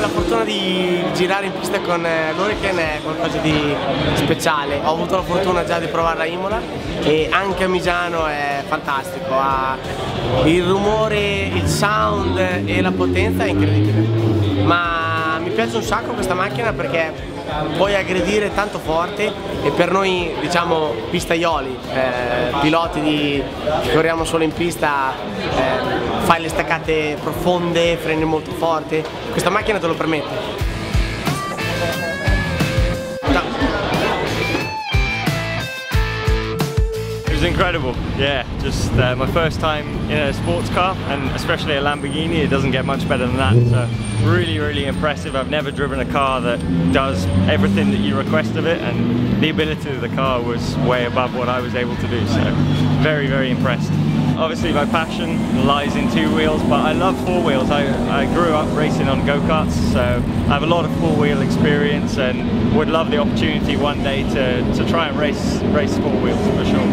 la fortuna di girare in pista con eh, l'Hurricane è qualcosa di speciale. Ho avuto la fortuna già di provarla a Imola e anche a Misano è fantastico. Il rumore, il sound e la potenza è incredibile. Ma mi piace un sacco questa macchina perché puoi aggredire tanto forte e per noi diciamo pistaioli, eh, piloti di, che corriamo solo in pista, eh, fai le staccate profonde, freni molto forte, questa macchina te lo permette. It was incredible, yeah. Just uh, my first time in a sports car and especially a Lamborghini, it doesn't get much better than that. So really, really impressive. I've never driven a car that does everything that you request of it and the ability of the car was way above what I was able to do. So very, very impressed. Obviously my passion lies in two wheels, but I love four wheels. I, I grew up racing on go-karts, so I have a lot of four-wheel experience and would love the opportunity one day to, to try and race, race four wheels for sure.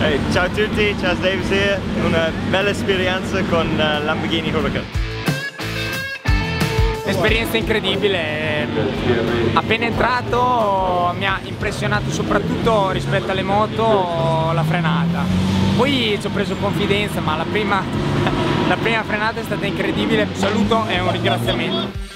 Hey, ciao a tutti, Chaz Davis here, una bella esperienza con uh, Lamborghini Huracan. Esperienza incredibile, appena entrato mi ha impressionato soprattutto rispetto alle moto la frenata, poi ci ho preso confidenza ma la prima, la prima frenata è stata incredibile, un saluto e un ringraziamento.